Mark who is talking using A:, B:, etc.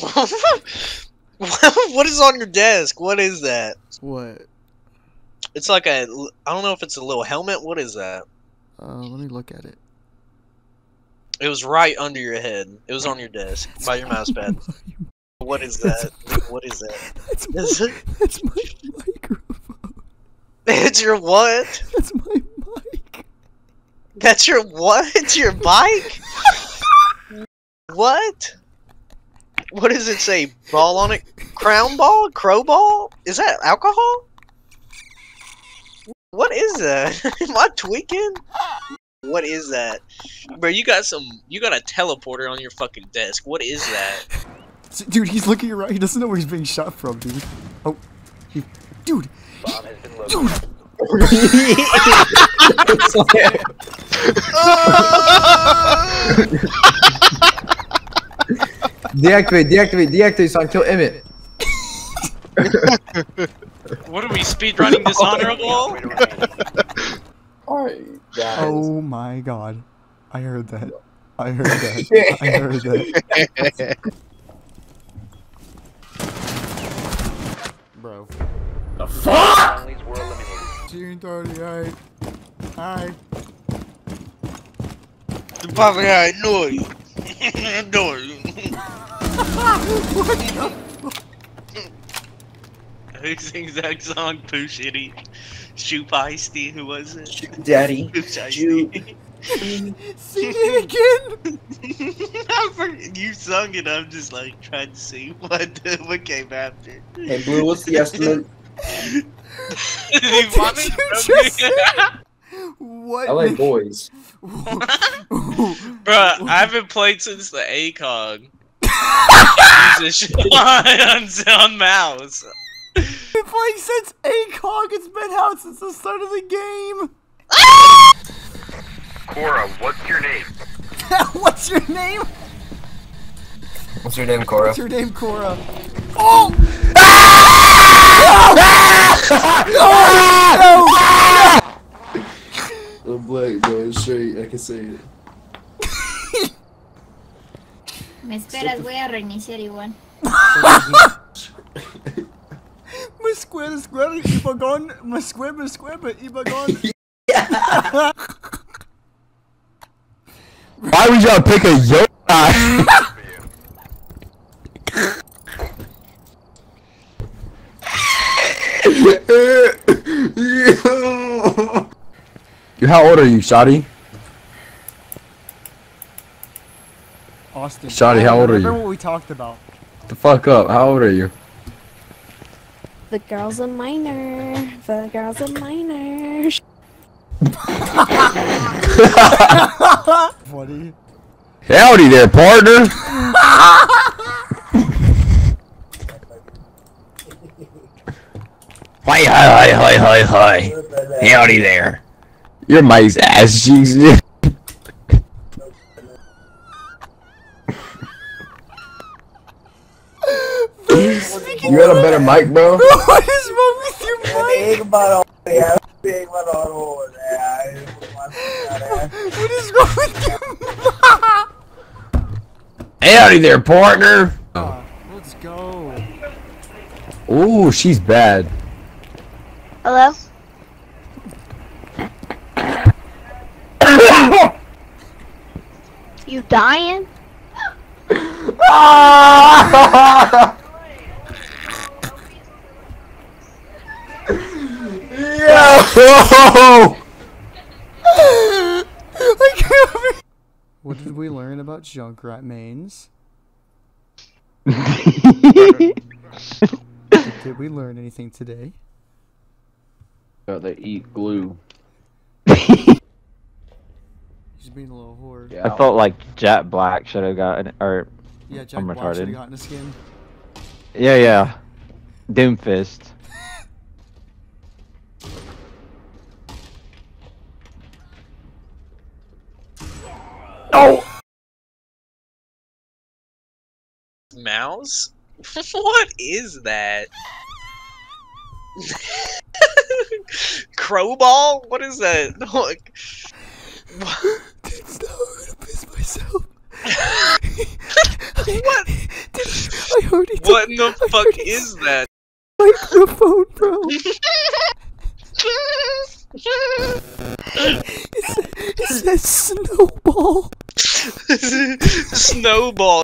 A: what is on your desk? What is that?
B: What?
A: It's like a. I don't know if it's a little helmet. What is that?
B: Uh, let me look at it.
A: It was right under your head. It was on your desk by your mouse pad. What is that? What is that?
B: That's my,
A: Is it?
B: that's my microphone.
A: It's your what?
B: That's my mic.
A: That's your what? It's your bike? what? What does it say? Ball on it? Crown ball? Crow ball? Is that alcohol? What is that? Am I tweaking? What is that? Bro, you got some you got a teleporter on your fucking desk. What is that?
B: Dude, he's looking around. He doesn't know where he's being shot from, dude. Oh, he, dude, dude. Ah!
C: Deactivate, deactivate, deactivate so I can kill Emmett.
A: What are we speedrunning dishonorable?
C: Alright, guys.
B: Oh my god, I heard that. I heard that. I heard that. Bro.
D: Friendlies were eliminated.
B: June 38. Hi.
A: Probably I know you. I know you. Who sings that song? Pooh Shitty. Shoe Feisty, who was it?
C: Daddy.
A: Pooh Shiesty.
B: Sing it again!
A: I forget- you sung it, I'm just like trying to see what what came after.
C: Hey, Blue, what's the estimate?
A: Did you want me
B: did you just say? What?
C: I like boys.
A: Bruh, I haven't played since the ACOG. Use it on, on mouse.
B: been playing since ACOG. It's been out since the start of the game.
D: Cora, what's your name?
B: What's your name?
C: What's your name, Cora?
B: What's your name, Cora? Oh!
C: I'm black, bro. Straight. I can say it.
E: Me esperas, voy a reiniciar igual.
B: Musquera, square, ibagon, musqueba, squeba, ibagon.
F: Why would y'all pick a yo How old are you, Shotty?
B: Austin.
F: Shotty, how old are
B: Remember
F: you?
B: what we talked about.
F: The fuck up. How old are you?
G: The girl's a minor. The girl's a minor.
B: Funny.
F: Howdy there, partner. Hi, hi, hi, hi, hi, hi. Howdy there. Your mic's ass cheeks. dude. You got a better mic, bro?
B: what is wrong with your mic? What is wrong with your mic?
F: Howdy there, partner.
B: Oh, let's go.
F: Ooh, she's bad.
G: Hello? you dying?
F: Yo!
B: I can't believe- What did we learn about Junkrat mains? did, did we learn anything today?
H: Oh, they eat glue.
B: He's being a little whore.
H: I thought like Jet Black should have gotten or
B: Yeah, Jack
H: I'm
B: Black should have
H: retarded.
B: gotten a skin.
H: yeah, yeah, Doomfist.
F: Oh!
A: Mouse? what is that? Crowball? What is that? Look.
B: Dude, stop, I'm gonna piss myself.
A: What?
B: Dude, I already took
A: What in the fuck is that?
B: microphone, bro. It says snowball.
A: Snowball.